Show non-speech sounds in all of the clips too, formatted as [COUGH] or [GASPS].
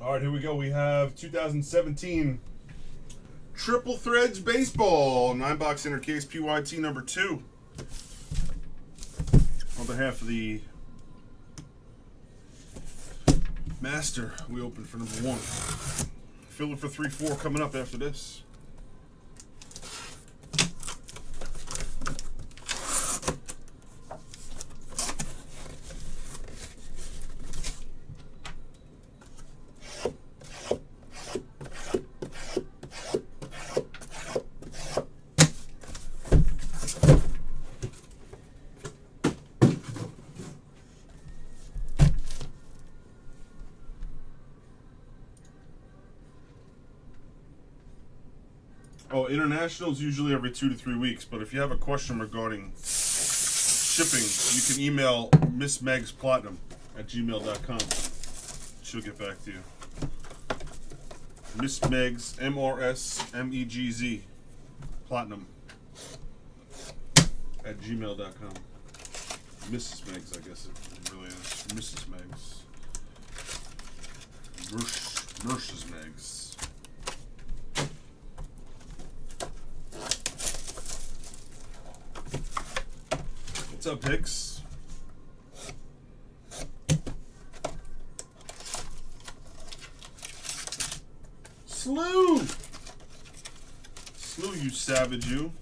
All right, here we go. We have 2017 Triple Threads Baseball, nine box inner case PYT number two. On behalf of the Master, we open for number one. Filler for 3 4 coming up after this. International is usually every two to three weeks, but if you have a question regarding shipping, you can email Miss Megs Platinum at gmail.com. She'll get back to you. Miss Megs, M R S M E G Z, Platinum at gmail.com. Mrs. Megs, I guess it really is. Mrs. Megs. Mrs. Megs. What's up, Hicks? Slew! Slew, you savage, you.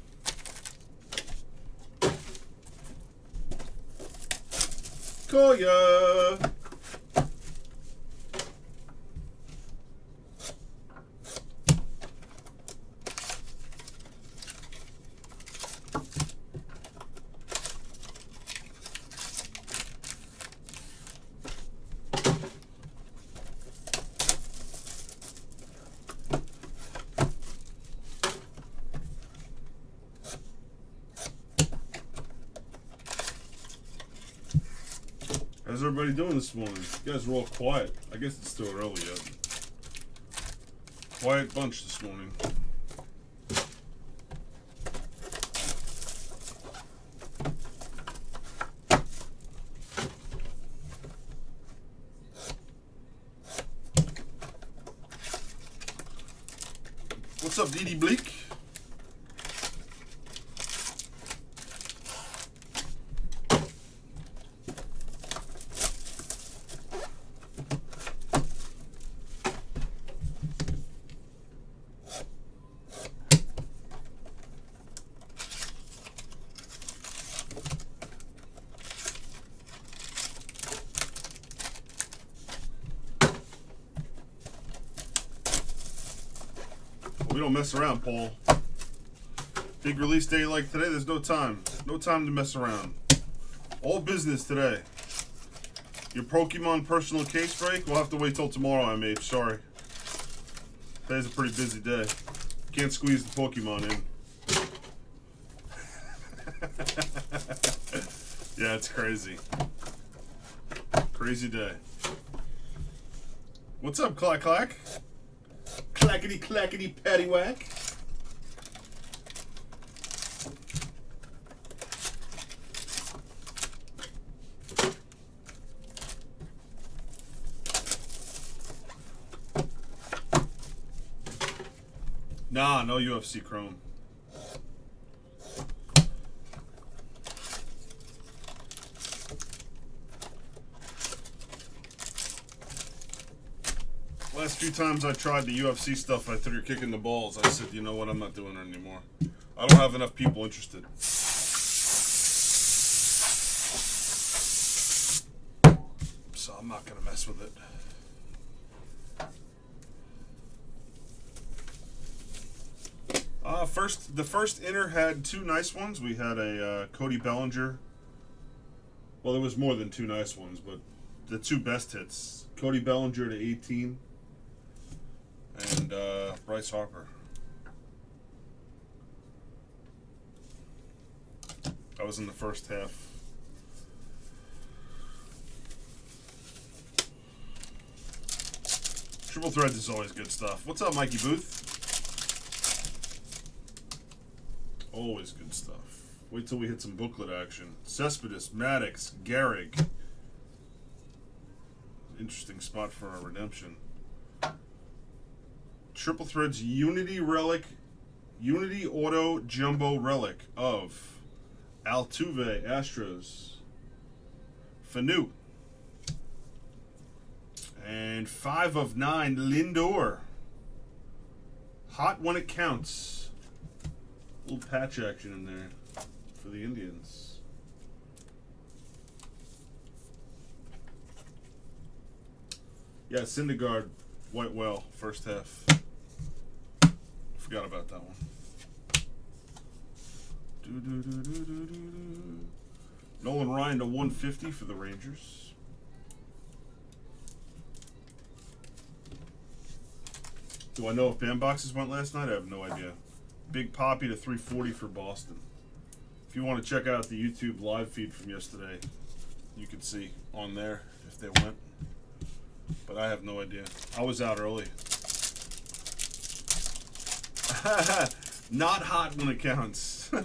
Koya! How's everybody doing this morning? You guys are all quiet. I guess it's still early yet. Quiet bunch this morning. What's up, Dee Dee Bleak? We don't mess around, Paul. Big release day like today, there's no time. No time to mess around. All business today. Your Pokemon personal case break, we'll have to wait till tomorrow, I made. Sorry. Today's a pretty busy day. Can't squeeze the Pokemon in. [LAUGHS] yeah, it's crazy. Crazy day. What's up, Clack Clack? Clackety clackety paddywhack. Nah, no UFC Chrome. Last few times I tried the UFC stuff, I threw kicking the balls. I said, you know what, I'm not doing it anymore. I don't have enough people interested. So I'm not gonna mess with it. Uh, first, the first inner had two nice ones. We had a uh, Cody Bellinger. Well, there was more than two nice ones, but the two best hits: Cody Bellinger to 18, and uh, Bryce Harper. That was in the first half. Triple Threads is always good stuff. What's up, Mikey Booth? Always good stuff. Wait till we hit some booklet action. Cespedes, Maddux, Garrick. Interesting spot for a redemption. Triple Threads Unity Relic, Unity Auto Jumbo Relic of Altuve Astros. Fanu. And five of nine, Lindor. Hot when it counts. Little patch action in there for the Indians. Yeah, Syndergaard, White Whale, first half. Forgot about that one. Nolan Ryan to 150 for the Rangers. Do I know if band boxes went last night? I have no idea. Big Poppy to 340 for Boston. If you want to check out the YouTube live feed from yesterday, you can see on there if they went. But I have no idea. I was out early. [LAUGHS] Not hot when it counts. [LAUGHS]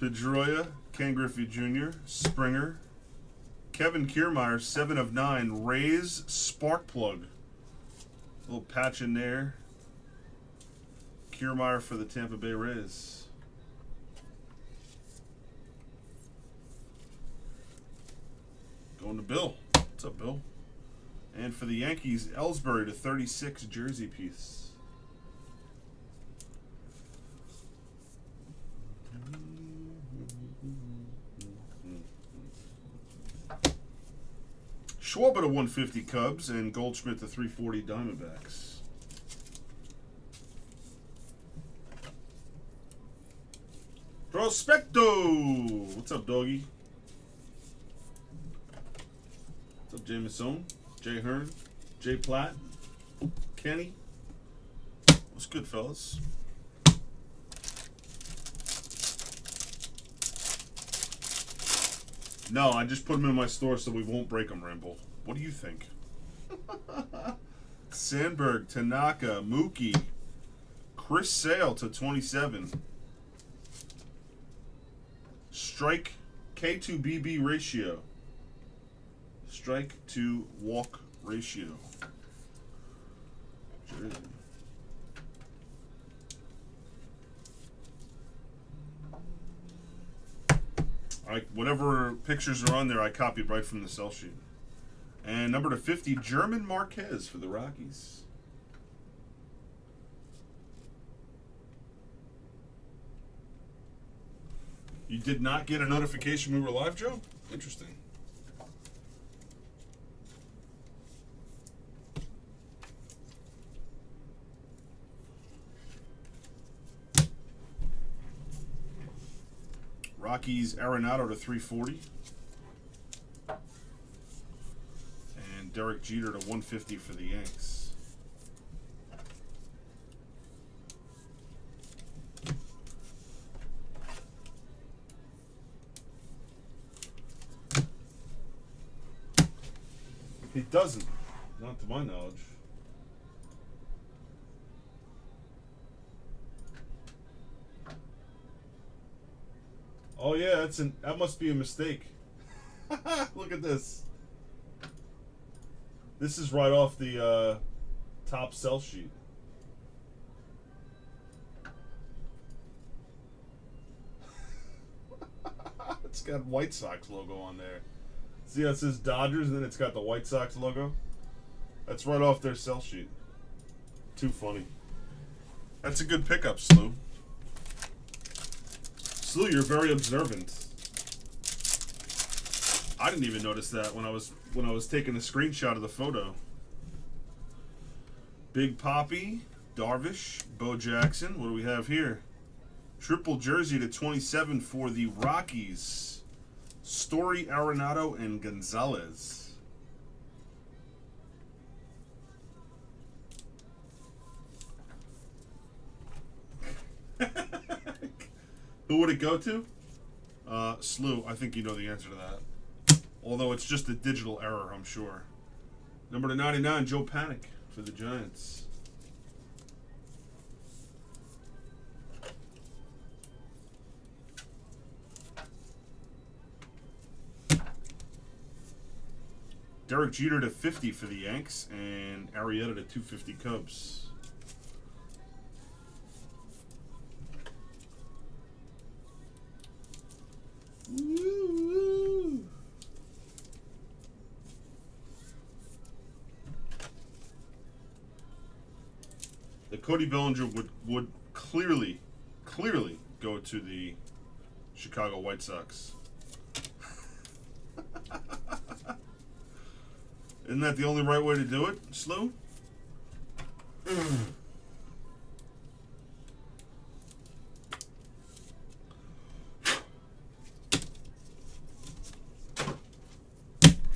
Pedroia, Ken Griffey Jr., Springer, Kevin Kiermaier, 7 of 9, Rays Spark Plug. Little patch in there. Kiermaier for the Tampa Bay Rays. Going to Bill. What's up, Bill? And for the Yankees, Ellsbury to 36 jersey piece. Schwab at a 150 Cubs and Goldschmidt to 340 Diamondbacks. Prospecto! What's up, doggy? What's up, Jameson? Jay Hearn? Jay Platt? Kenny? What's good, fellas? No, I just put them in my store so we won't break them, Ramble. What do you think? [LAUGHS] Sandberg, Tanaka, Mookie, Chris Sale to 27. Strike K2BB ratio. Strike to walk ratio. I, whatever pictures are on there, I copied right from the sell sheet. And number to 50, German Marquez for the Rockies. You did not get a notification we were live, Joe? Interesting. Rockies Arenado to 340. And Derek Jeter to 150 for the Yanks. He doesn't, not to my knowledge. Oh yeah, that's an that must be a mistake. [LAUGHS] Look at this. This is right off the uh, top sell sheet. [LAUGHS] it's got White Sox logo on there. See how it says Dodgers and then it's got the White Sox logo? That's right off their sell sheet. Too funny. That's a good pickup, Slew. Slew, you're very observant. I didn't even notice that when I was when I was taking a screenshot of the photo. Big Poppy, Darvish, Bo Jackson. What do we have here? Triple jersey to 27 for the Rockies. Story, Arenado, and Gonzalez. [LAUGHS] Who would it go to? Uh, Slew. I think you know the answer to that. Although it's just a digital error, I'm sure. Number to 99, Joe Panik for the Giants. Derek Jeter to 50 for the Yanks, and Arrieta to 250 Cubs. Cody Bellinger would would clearly, clearly go to the Chicago White Sox. [LAUGHS] Isn't that the only right way to do it, Slew?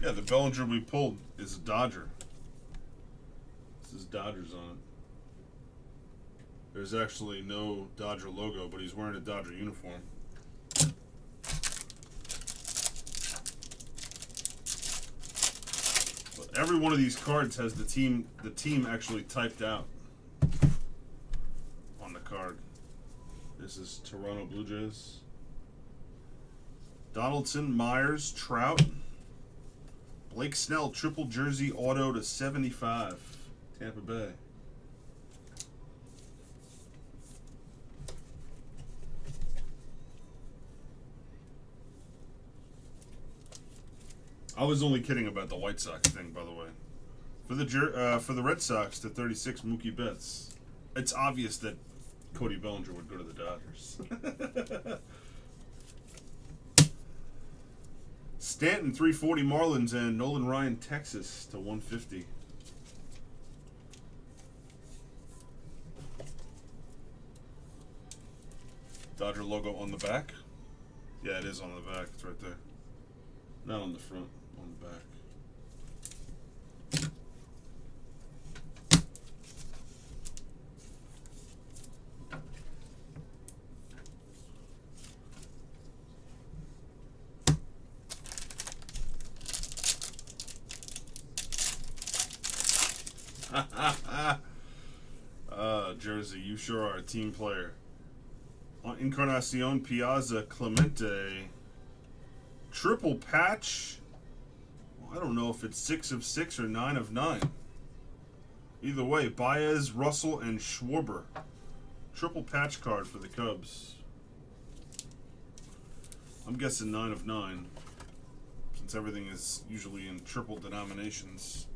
yeah, the Bellinger we pulled is a Dodger. This is Dodgers on it. There's actually no Dodger logo, but he's wearing a Dodger uniform. But every one of these cards has the team the team actually typed out on the card. This is Toronto Blue Jays. Donaldson, Myers, Trout, Blake Snell, triple jersey auto to 75, Tampa Bay. I was only kidding about the White Sox thing, by the way. For the uh, for the Red Sox to 36, Mookie Betts. It's obvious that Cody Bellinger would go to the Dodgers. [LAUGHS] Stanton 340 Marlins and Nolan Ryan Texas to 150. Dodger logo on the back. Yeah, it is on the back. It's right there. Not on the front, on the back. [LAUGHS] uh, Jersey, you sure are a team player. On Encarnacion Piazza Clemente. Triple patch. I don't know if it's six of six or nine of nine. Either way, Baez, Russell, and Schwarber. Triple patch card for the Cubs. I'm guessing nine of nine, since everything is usually in triple denominations.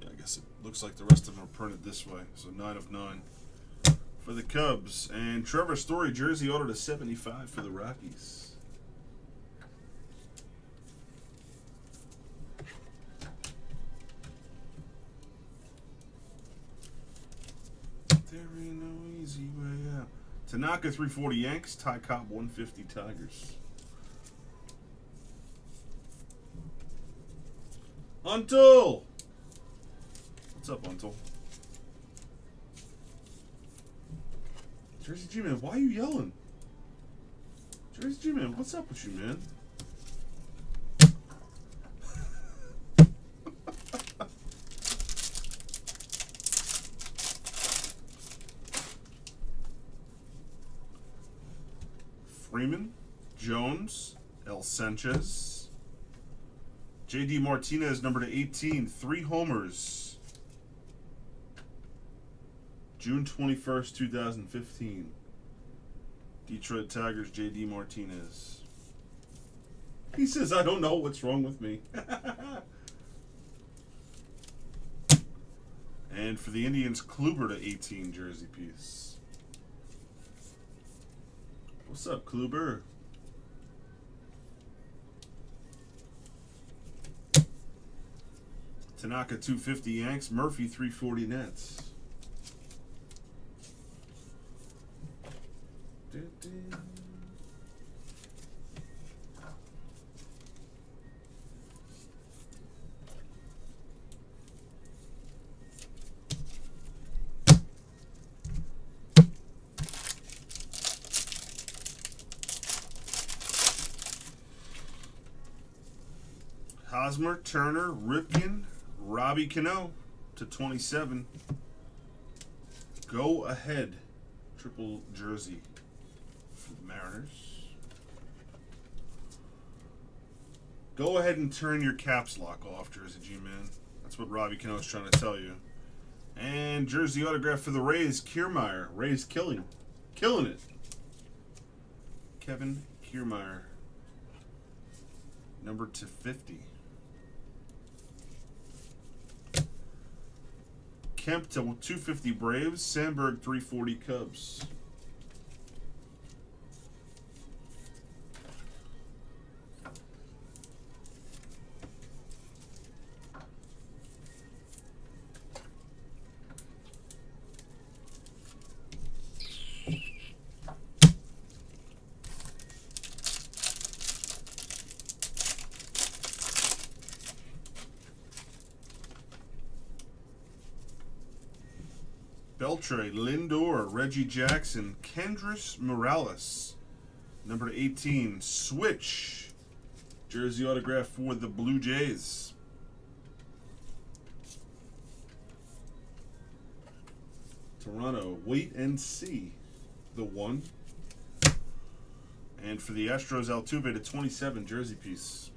Yeah, I guess it looks like the rest of them are printed this way. So nine of nine for the Cubs. And Trevor Story jersey ordered a 75 for the Rockies. There ain't no easy way out. Tanaka 340 Yanks, Ty Cobb 150 Tigers. Until. What's up, Until? Jersey G Man, why are you yelling? Jersey G Man, what's up with you, man? Freeman, Jones, El Sanchez, JD Martinez, number to 18, three homers. June 21st, 2015. Detroit Tigers, JD Martinez. He says, I don't know what's wrong with me. [LAUGHS] and for the Indians, Kluber to 18 jersey piece. What's up, Kluber? Tanaka 250 Yanks, Murphy 340 Nets. Hosmer, Turner, Ripken, Robbie Cano to 27. Go ahead. triple jersey for the Mariners. Go ahead and turn your caps lock off, Jersey G Man. That's what Robbie Cano is trying to tell you. And jersey autograph for the Rays, Kiermaier. Rays killing, killing it. Kevin Kiermaier, number to 50. Kemp to 250 Braves, Sandberg 340 Cubs. Beltre, Lindor, Reggie Jackson, Kendrys Morales, number 18, Switch, jersey autograph for the Blue Jays. Toronto, wait and see, the one. And for the Astros, Altuve to 27 jersey piece.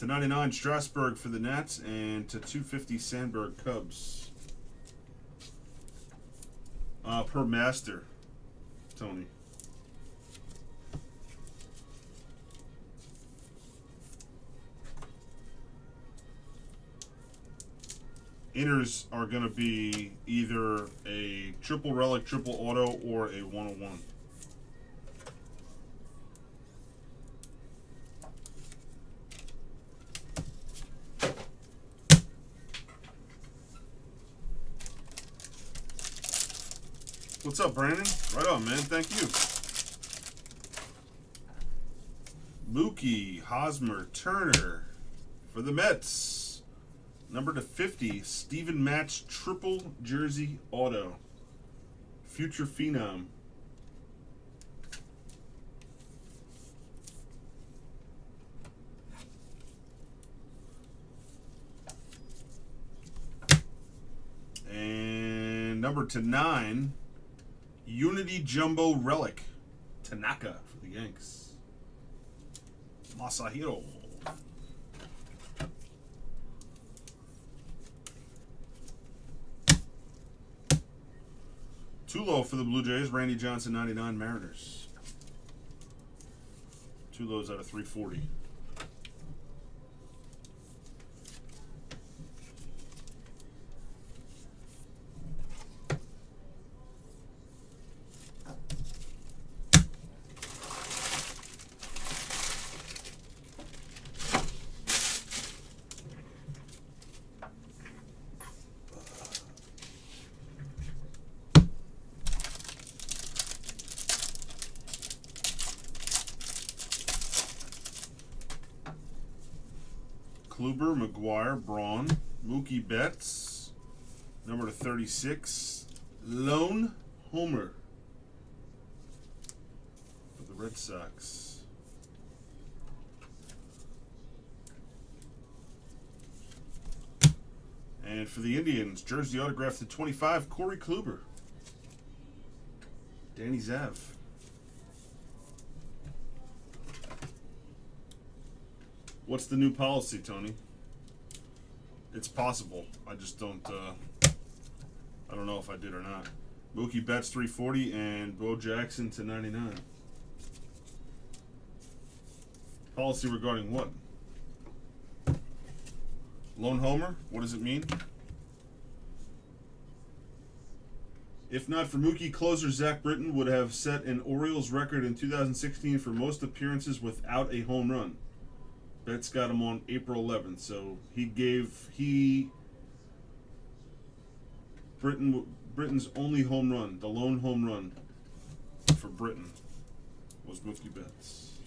To 99 Strasburg for the Nats and to 250 Sandberg Cubs. Uh, per master, Tony. Inners are going to be either a triple relic, triple auto, or a 101. What's up, Brandon? Right on, man. Thank you. Mookie, Hosmer, Turner for the Mets. Number to 50, Steven Matz triple jersey auto. Future Phenom. And number to 9, Unity Jumbo Relic. Tanaka for the Yanks. Masahiro. Tulo for the Blue Jays. Randy Johnson, 99 Mariners. Two lows out of 340. McGwire, Braun, Mookie Betts, number to 36, Lone Homer for the Red Sox. And for the Indians, jersey autograph to 25, Corey Kluber. Danny Zav. What's the new policy, Tony? It's possible. I just don't. Uh, I don't know if I did or not. Mookie Betts 340 and Bo Jackson to 99. Policy regarding what? Lone Homer? What does it mean? If not for Mookie, closer Zach Britton would have set an Orioles record in 2016 for most appearances without a home run. Betts got him on April 11th, so he gave he Britton Britton's only home run, the lone home run for Britton was Mookie Betts.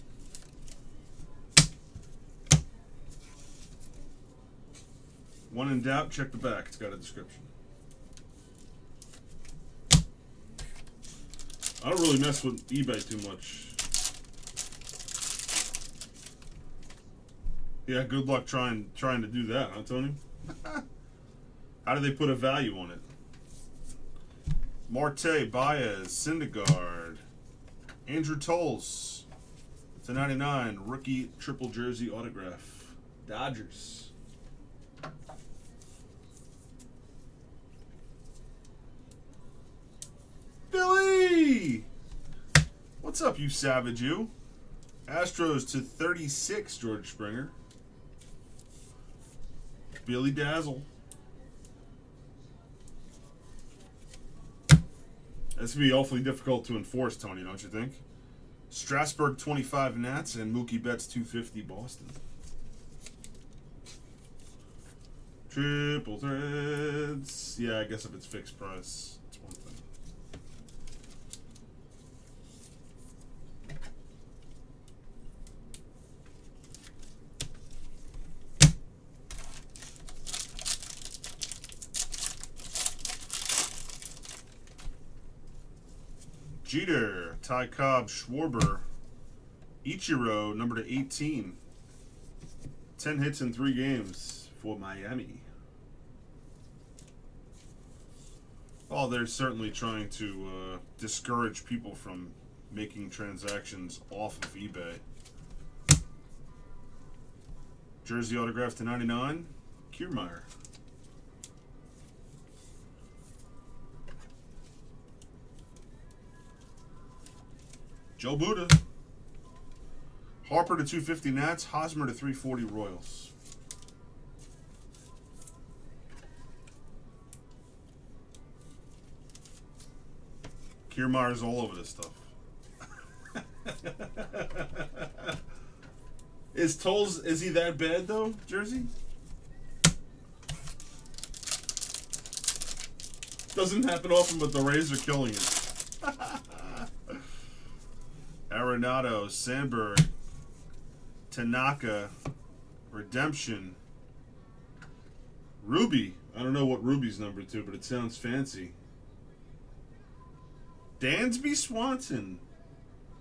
One in doubt, check the back. It's got a description. I don't really mess with eBay too much. Yeah, good luck trying trying to do that, huh, Tony? [LAUGHS] How do they put a value on it? Marte, Baez, Syndergaard, Andrew Toles, to 99, rookie triple jersey autograph. Dodgers. Billy! What's up, you savage, you? Astros to 36, George Springer. Billy Dazzle. That's going to be awfully difficult to enforce, Tony, don't you think? Strasburg 25 Nats and Mookie Betts 250 Boston. Triple threads. Yeah, I guess if it's fixed price, it's one thing. Jeter, Ty Cobb, Schwarber, Ichiro, number to 18. 10 hits in three games for Miami. Oh, they're certainly trying to uh, discourage people from making transactions off of eBay. Jersey autograph to 99, Kiermaier. Joe Buddha. Harper to 250 Nats, Hosmer to 340 Royals. Kiermaier's all over this stuff. [LAUGHS] is Toles is he that bad though, Jersey? Doesn't happen often, but the Rays are killing it. Arenado, Sandberg, Tanaka, Redemption, Ruby. I don't know what Ruby's number two, but it sounds fancy. Dansby Swanson,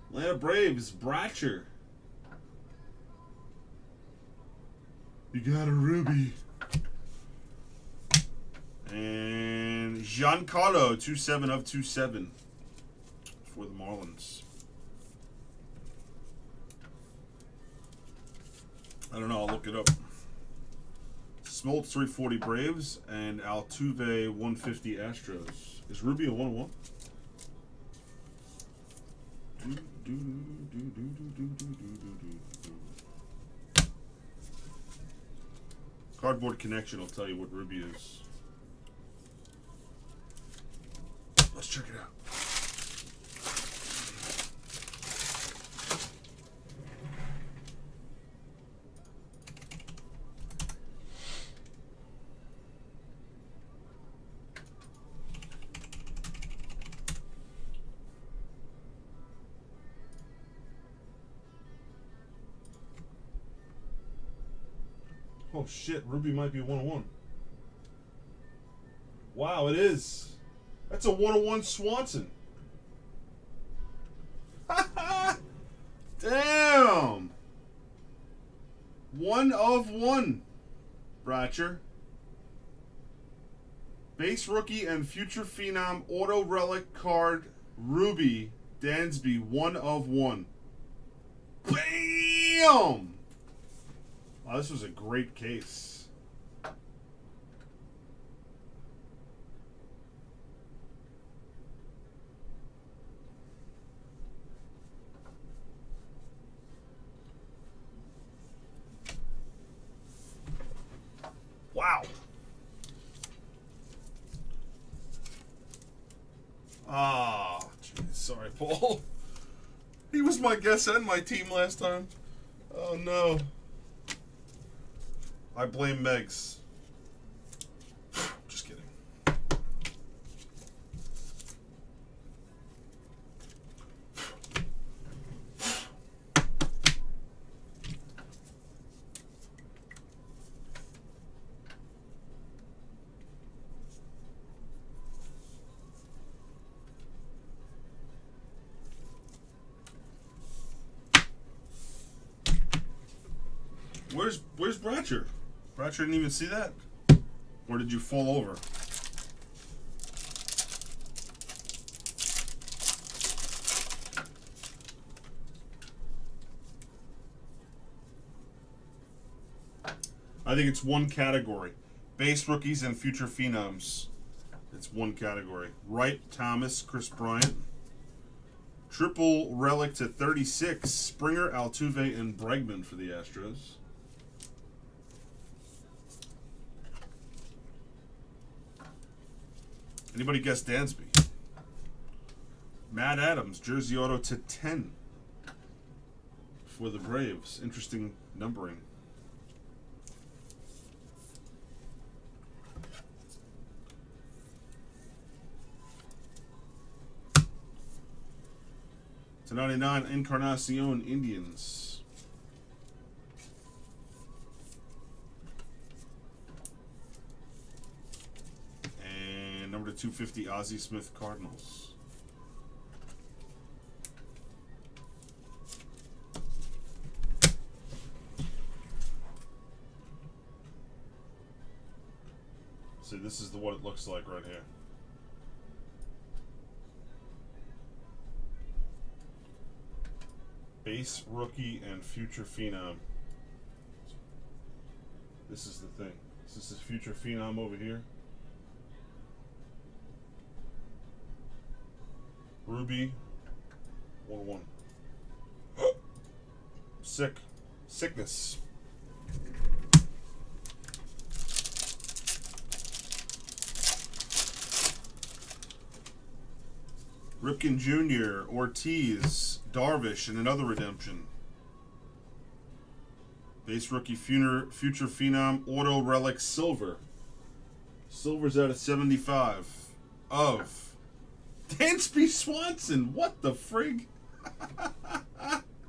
Atlanta Braves, Bratcher. You got a Ruby. And Giancarlo, 2 7 of 2 7 for the Marlins. I don't know, I'll look it up. Smoltz 340 Braves and Altuve 150 Astros. Is Ruby a 1 1? Cardboard Connection will tell you what Ruby is. Let's check it out. Oh shit, Ruby might be 101. Wow, it is. That's a 101 Swanson. [LAUGHS] Damn. One of one, Bratcher. Base rookie and future phenom auto relic card Ruby Dansby, one of one. Bam! Wow, this was a great case. Wow. Ah, oh, sorry, [LAUGHS] Paul. He was my guess and my team last time. Oh no. I blame Megs. [SIGHS] Just kidding. Where's Where's Roger? Bratcher didn't even see that. Or did you fall over? I think it's one category. Base rookies and future phenoms. It's one category. Wright, Thomas, Kris Bryant. Triple relic to 36. Springer, Altuve, and Bregman for the Astros. Anybody guess Dansby? Matt Adams, jersey auto to 10 for the Braves. Interesting numbering. To 99, Encarnacion Indians. 250, Ozzie Smith Cardinals. See, this is the what it looks like right here. Base rookie and future phenom. This is the thing. This is future phenom over here. Ruby, one one. [GASPS] Sick, sickness. Ripken Jr., Ortiz, Darvish, and another redemption. Base rookie future, future phenom auto relic silver. Silver's out of 75 of Dansby Swanson. What the frig?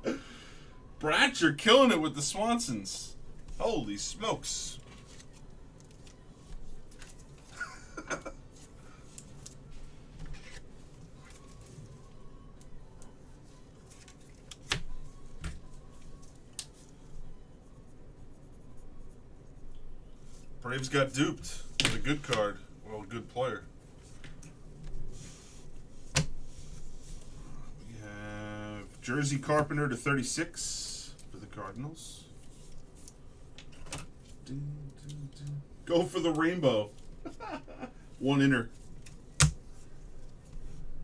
[LAUGHS] Bratcher killing it with the Swansons. Holy smokes. [LAUGHS] Braves got duped with a good card. Well, a good player. We have Jersey Carpenter to 36 for the Cardinals. Go for the rainbow. [LAUGHS] One inner.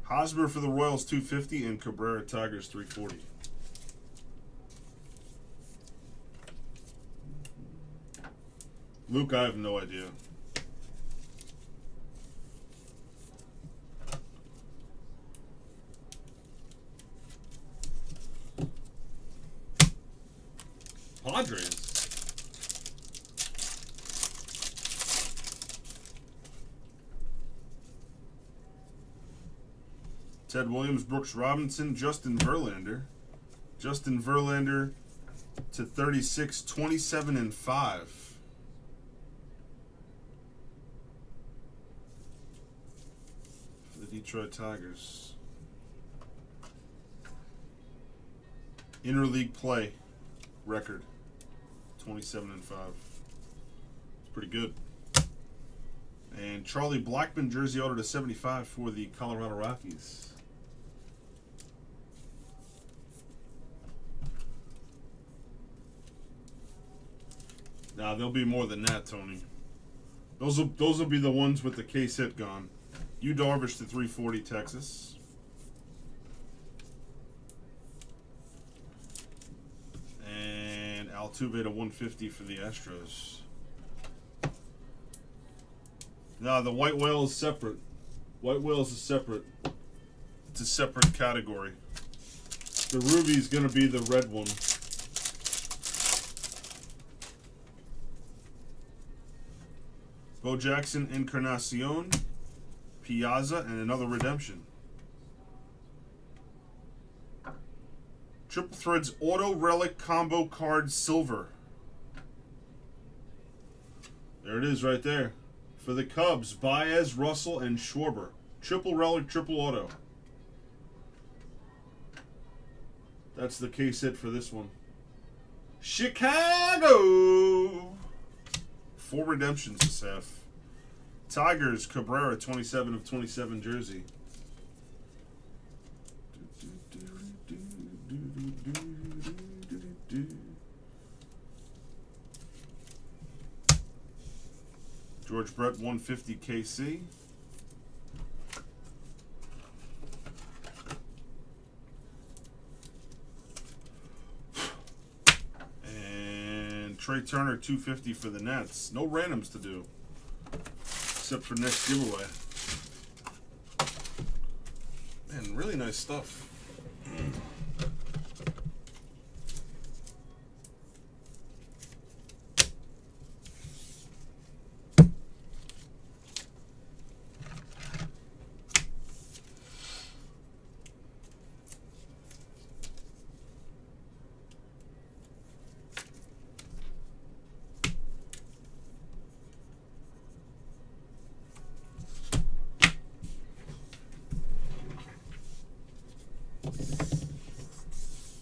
Hosmer for the Royals 250 and Cabrera Tigers 340. Luke, I have no idea. Williams, Brooks Robinson, Justin Verlander. Justin Verlander to 36, 27 and 5. For the Detroit Tigers. Interleague play record 27 and 5. It's pretty good. And Charlie Blackmon jersey order to 75 for the Colorado Rockies. Now there'll be more than that, Tony. Those will those will be the ones with the case hit gone. You Darvish to 340 Texas. And Altuve to 150 for the Astros. Now the white whale is separate. White whale is a separate. It's a separate category. The ruby is going to be the red one. Bo Jackson Encarnacion. Piazza, and another redemption. Triple Threads Auto Relic Combo Card Silver. There it is right there. For the Cubs, Baez, Russell, and Schwarber. Triple Relic, Triple Auto. That's the case hit for this one. Chicago. Four redemptions this half. Tigers, Cabrera, 27 of 27 jersey. George Brett, 150 KC. And Trea Turner, 250 for the Nats. No randoms to do, except for next giveaway. Man, really nice stuff.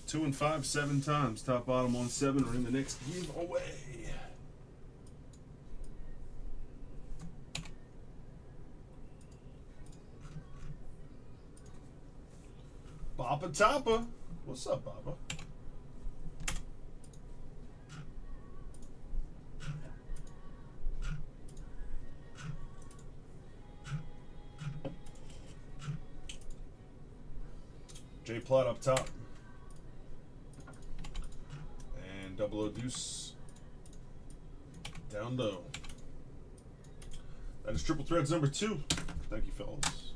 Two and five, seven times. Top bottom on seven are in the next giveaway. Baba Tapa. What's up, Baba? J plot up top. And double O deuce down low. That is triple threads number two. Thank you, fellas.